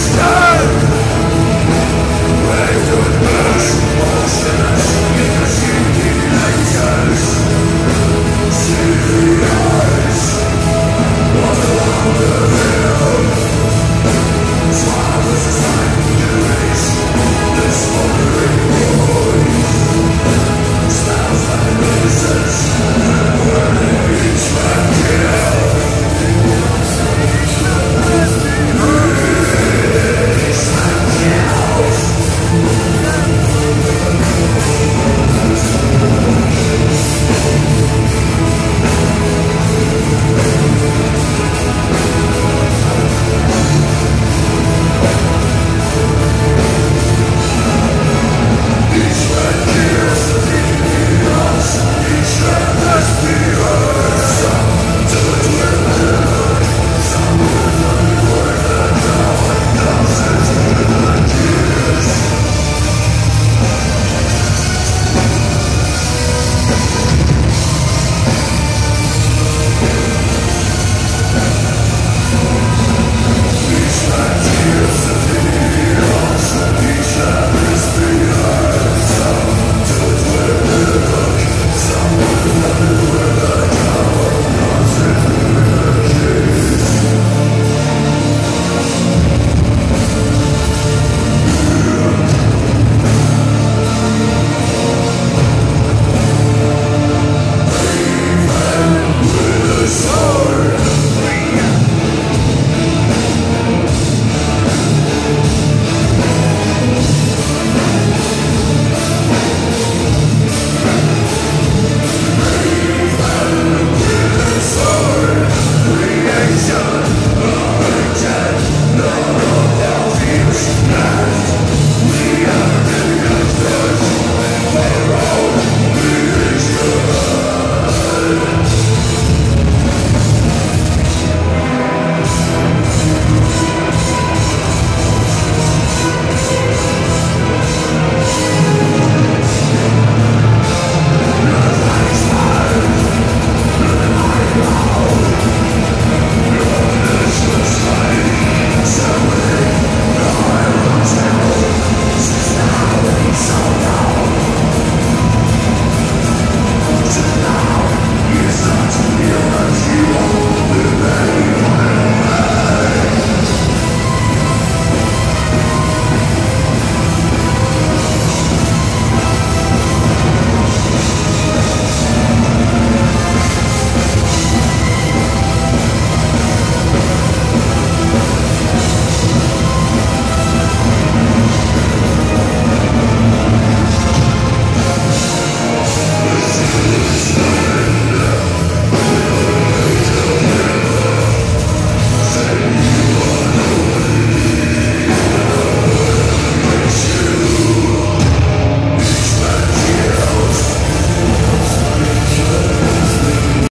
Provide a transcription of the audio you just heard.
It's